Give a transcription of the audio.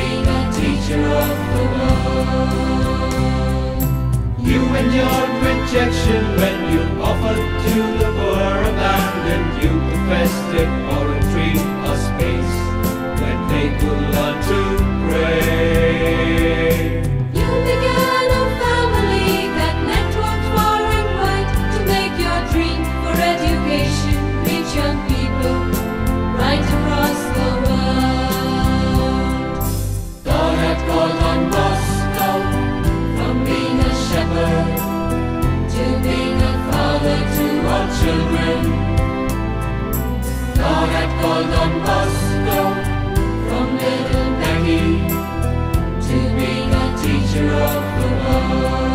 being a teacher of the world. You endured rejection when you offered to the poor abandoned. You professed poetry a space where they could learn to pray. You began a family that networked far and wide to make your dream for education reach young Oh.